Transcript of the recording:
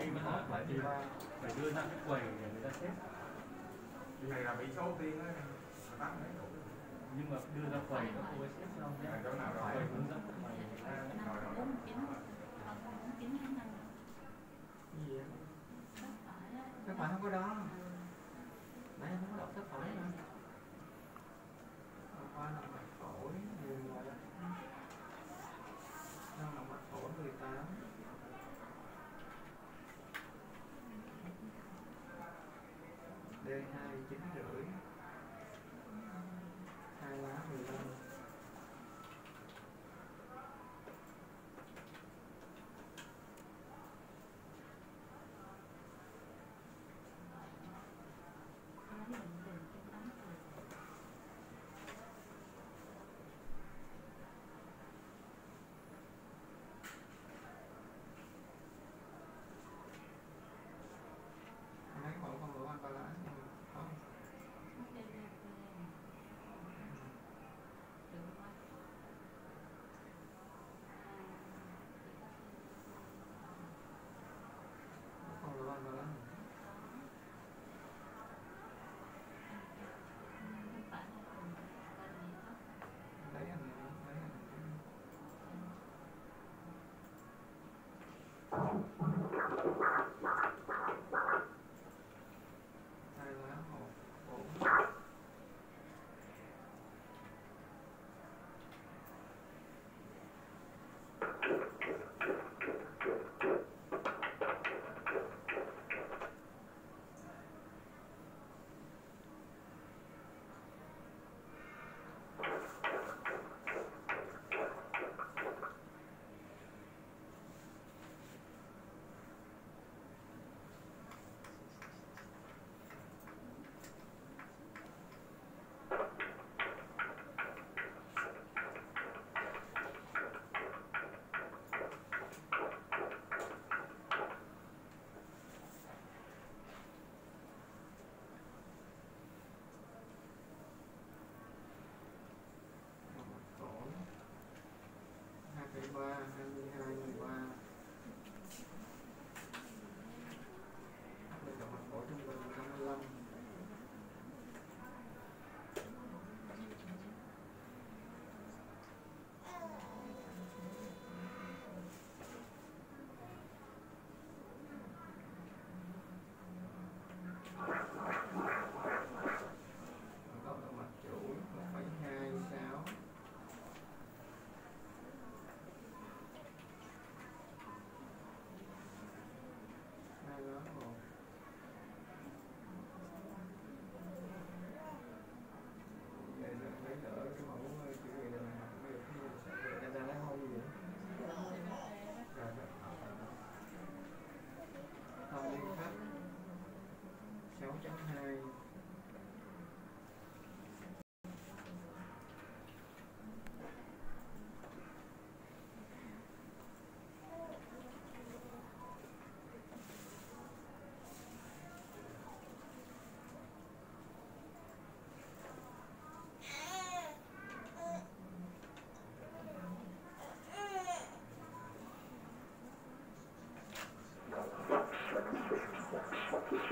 khi mà hot phải đi phải đưa ra cái quầy để người ta xếp này là bị số tiên đấy nhưng mà đưa ra quầy nó không có xếp đâu nhé chỗ nào rồi hướng dẫn quầy rồi rồi gì vậy? Các bạn không có đó Nãy em không có đọc sách phải nữa Qua là mặt phổi, người ngoài là Đang là mặt phổi 18 9 rưỡi.